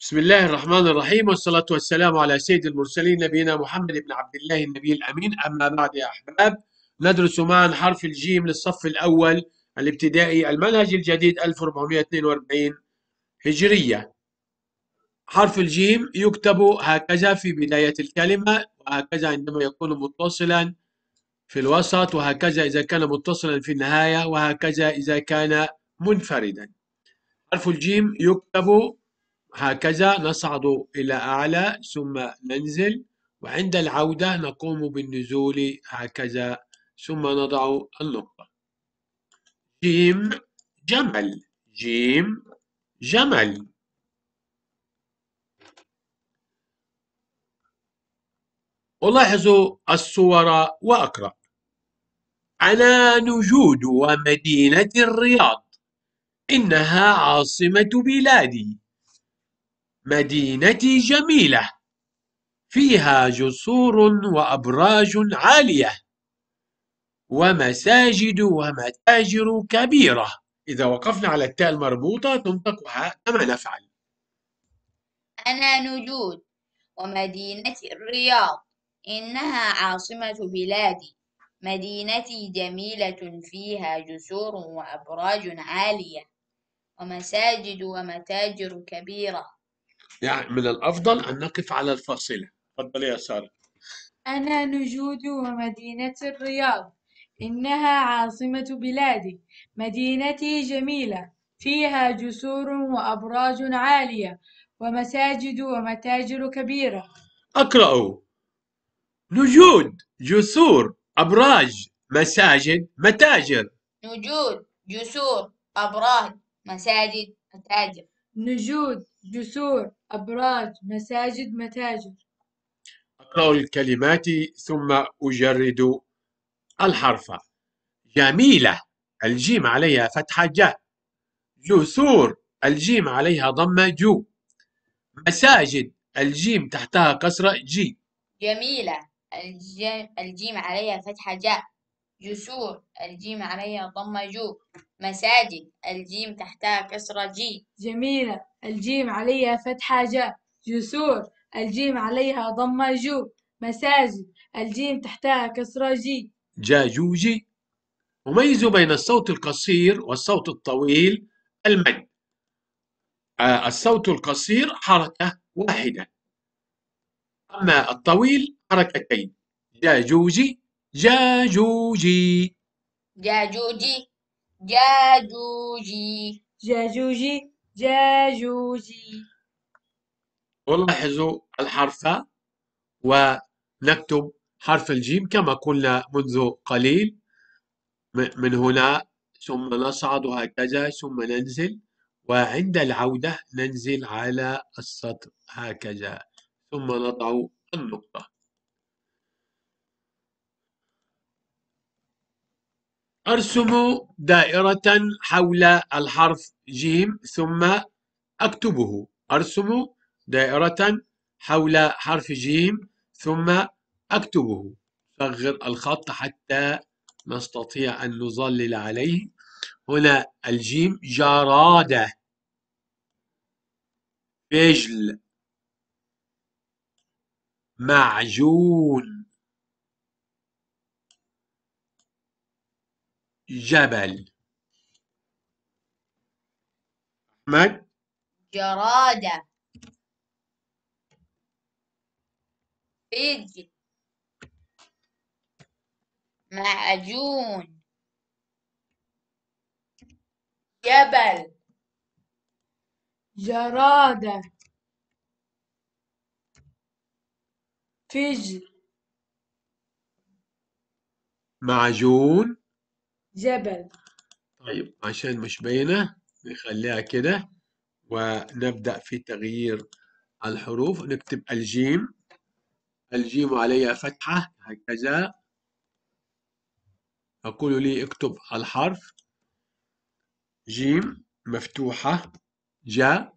بسم الله الرحمن الرحيم والصلاة والسلام على سيد المرسلين نبينا محمد بن عبد الله النبي الأمين. أما بعد يا أحباب ندرس معا حرف الجيم للصف الأول الابتدائي المنهج الجديد 1442 هجرية. حرف الجيم يكتب هكذا في بداية الكلمة وهكذا عندما يكون متصلا في الوسط وهكذا إذا كان متصلا في النهاية وهكذا إذا كان منفردا. حرف الجيم يكتب هكذا نصعد إلى أعلى ثم ننزل وعند العودة نقوم بالنزول هكذا ثم نضع النقطة. جيم جمل. جيم جمل. ألاحظ الصور وأقرأ. أنا نجود ومدينة الرياض. إنها عاصمة بلادي. مدينتي جميلة. فيها جسور وأبراج عالية. ومساجد ومتاجر كبيرة. إذا وقفنا على التاء المربوطة تنطق كما نفعل. أنا نجود. ومدينة الرياض. إنها عاصمة بلادي. مدينتي جميلة فيها جسور وأبراج عالية. ومساجد ومتاجر كبيرة. يعني من الأفضل أن نقف على الفاصلة. تفضلي يا سارة. أنا نجود ومدينة الرياض. إنها عاصمة بلادي. مدينتي جميلة. فيها جسور وأبراج عالية ومساجد ومتاجر كبيرة. أقرأوا نجود جسور أبراج مساجد متاجر. نجود جسور أبراج مساجد متاجر. نجود جسور أبراج مساجد متاجر. أقرأ الكلمات ثم أجرد الحرف. جميلة الجيم عليها فتحة جاء جسور الجيم عليها ضمة جو. مساجد الجيم تحتها كسرة جي. جميلة الجيم عليها فتحة جاء. جسور الجيم عليها ضمة جو. مساجد الجيم تحتها كسرة جي. جميلة الجيم عليها فتحة جاء جسور الجيم عليها ضمة جو. مساجد الجيم تحتها كسرة جي. جاجوجي وميزوا بين الصوت القصير والصوت الطويل المد. آه الصوت القصير حركة واحدة. أما الطويل حركتين. جاجوجي جاجوجي. جاجوجي. جاجوجي. جاجوجي. جاجوجي. ولاحظوا الحرف ونكتب حرف الجيم كما قلنا منذ قليل. من هنا ثم نصعد هكذا ثم ننزل. وعند العودة ننزل على السطر هكذا. ثم نضع النقطة. أرسم دائرة حول الحرف جيم ثم أكتبه. أرسم دائرة حول حرف جيم ثم أكتبه. صغر الخط حتى نستطيع أن نظلل عليه. هنا الجيم جرادة. فجل معجون. جبل. أحمد؟ جرادة. فجل معجون. جبل. جرادة. فجل معجون؟ جبل. طيب عشان مش باينة نخليها كده ونبدأ في تغيير الحروف. نكتب الجيم. الجيم عليها فتحة هكذا. أقول لي اكتب الحرف. جيم مفتوحة. جاء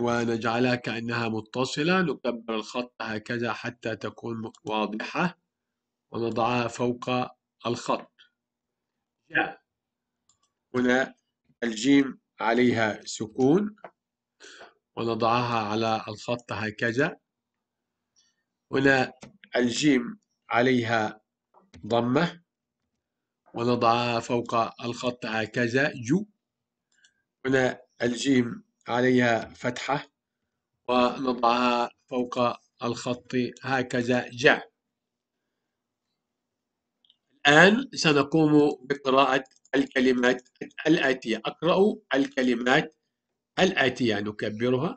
ونجعلها كأنها متصلة. نكبر الخط هكذا حتى تكون واضحة. ونضعها فوق الخط. هنا الجيم عليها سكون ونضعها على الخط هكذا. هنا الجيم عليها ضمة ونضعها فوق الخط هكذا. جو. هنا الجيم عليها فتحة ونضعها فوق الخط هكذا. جاء الآن سنقوم بقراءة الكلمات الآتية. أقرأ الكلمات الآتية. نكبرها.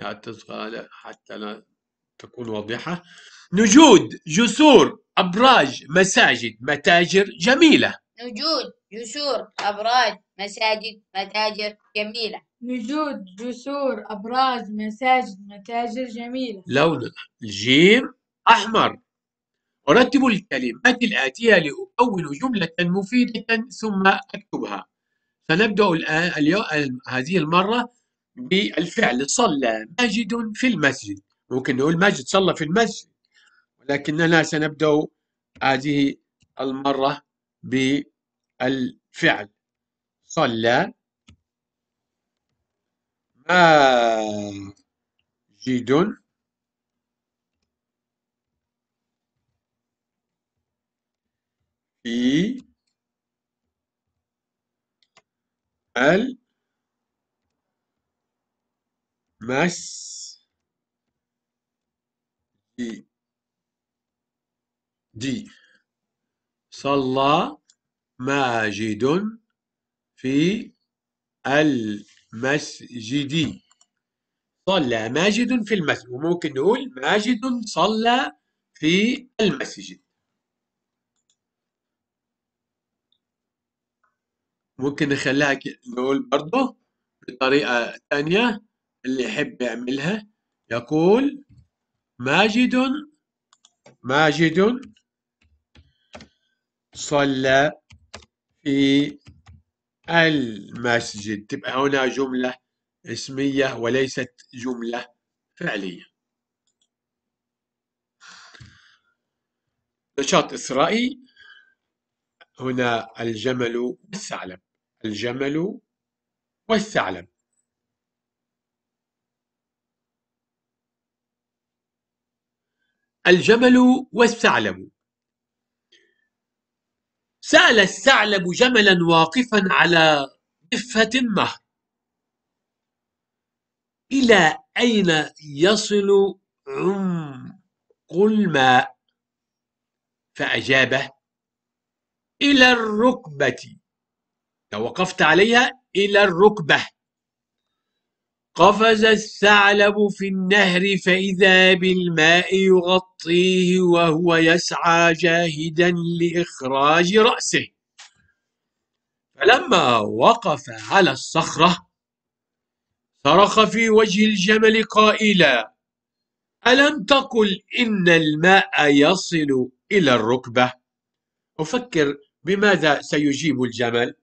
لا تصغر حتى لا تكون واضحة. نجود جسور أبراج مساجد متاجر جميلة. نجود جسور أبراج مساجد متاجر جميلة. نجود جسور أبراج مساجد متاجر جميلة. لون الجيم أحمر. أرتب الكلمات الآتية لأكون جملة مفيدة ثم أكتبها. سنبدأ الآن اليوم هذه المرة بالفعل. صلى ماجد في المسجد. ممكن نقول ماجد صلى في المسجد ولكننا سنبدأ هذه المرة بالفعل. صلى. ماجد في المسجد صلى ماجد في المسجد. صلى ماجد في المسجد. وممكن نقول ماجد صلى في المسجد. ممكن نخليها نقول برضه بطريقة ثانية اللي يحب يعملها يقول ماجد ماجد صلى في المسجد. تبقى هنا جملة اسمية وليست جملة فعلية. نشاط إسرائي هنا الجمل والثعلب. الجمل والثعلب. الجمل والثعلب. سأل الثعلب جملا واقفا على ضفة النهر إلى أين يصل عمق الماء؟ فأجابه إلى الركبة. لو وقفت عليها إلى الركبة. قفز الثعلب في النهر فإذا بالماء يغطيه وهو يسعى جاهدا لإخراج رأسه. فلما وقف على الصخرة صرخ في وجه الجمل قائلا ألم تقل إن الماء يصل إلى الركبة؟ أفكر بماذا سيجيب الجمل.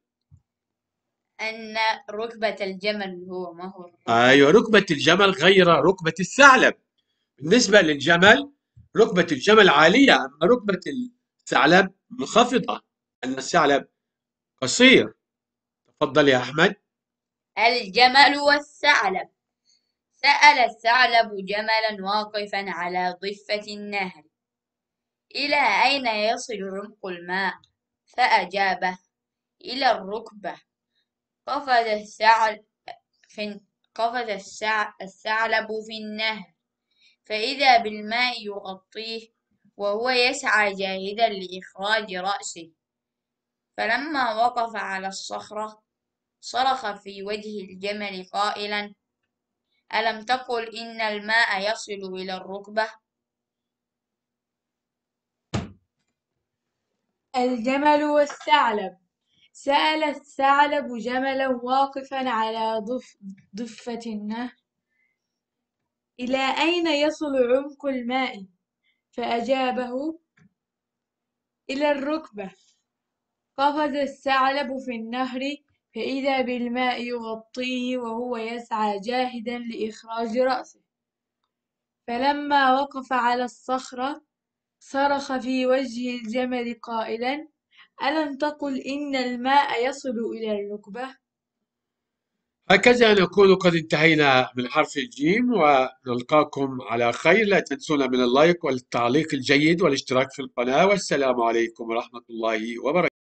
أن ركبة الجمل هو ما هو؟ أيوة ركبة الجمل غير ركبة الثعلب. بالنسبة للجمل ركبة الجمل عالية أما ركبة الثعلب منخفضة أن الثعلب قصير. تفضل يا أحمد. الجمل والثعلب. سأل الثعلب جملا واقفا على ضفة النهر. إلى أين يصل عمق الماء؟ فأجابه إلى الركبة. قفز الثعلب في قفز الثع- الثعلب في النهر فإذا بالماء يغطيه وهو يسعى جاهدا لإخراج رأسه. فلما وقف على الصخرة صرخ في وجه الجمل قائلا ألم تقل إن الماء يصل إلى الركبة؟ الجمل والثعلب. سأل الثعلب جملا واقفا على ضف ضفة النهر إلى أين يصل عمق الماء؟ فأجابه إلى الركبة. قفز الثعلب في النهر فإذا بالماء يغطيه وهو يسعى جاهدا لإخراج رأسه. فلما وقف على الصخرة صرخ في وجه الجمل قائلا ألم تقل إن الماء يصل إلى الركبة؟ هكذا نكون قد انتهينا من حرف الجيم ونلقاكم على خير. لا تنسونا من ال like والتعليق الجيد والاشتراك في القناة. والسلام عليكم ورحمة الله وبركاته.